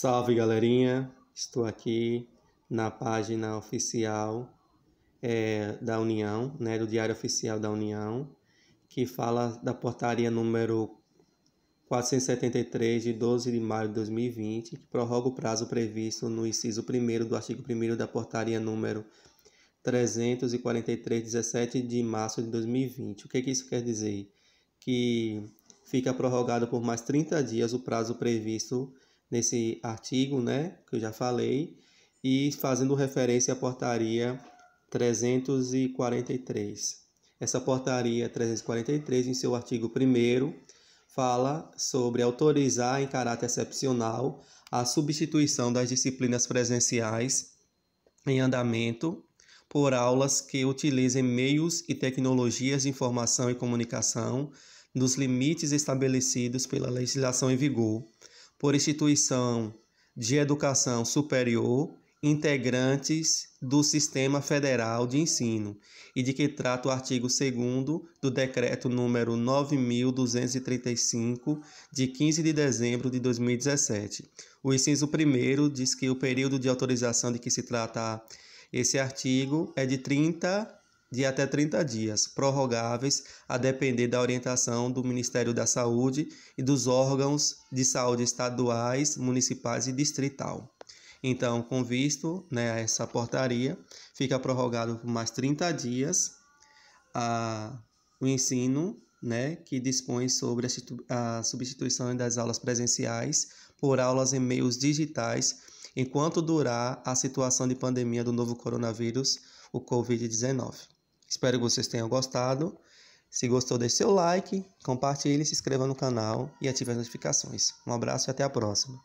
Salve galerinha, estou aqui na página oficial é, da União, né, do Diário Oficial da União, que fala da portaria número 473 de 12 de maio de 2020, que prorroga o prazo previsto no inciso 1 do artigo 1 da portaria número 343, 17 de março de 2020. O que, que isso quer dizer? Que fica prorrogado por mais 30 dias o prazo previsto nesse artigo, né, que eu já falei, e fazendo referência à portaria 343. Essa portaria 343, em seu artigo 1 fala sobre autorizar em caráter excepcional a substituição das disciplinas presenciais em andamento por aulas que utilizem meios e tecnologias de informação e comunicação nos limites estabelecidos pela legislação em vigor, por instituição de educação superior integrantes do Sistema Federal de Ensino e de que trata o artigo 2 do Decreto número 9235 de 15 de dezembro de 2017. O inciso 1 diz que o período de autorização de que se trata esse artigo é de 30 de até 30 dias, prorrogáveis a depender da orientação do Ministério da Saúde e dos órgãos de saúde estaduais, municipais e distrital. Então, com visto né, a essa portaria, fica prorrogado por mais 30 dias a, o ensino né, que dispõe sobre a, substituição das aulas presenciais por aulas em meios digitais enquanto durar a situação de pandemia do novo coronavírus, o Covid-19. Espero que vocês tenham gostado. Se gostou, deixe seu like, compartilhe, se inscreva no canal e ative as notificações. Um abraço e até a próxima.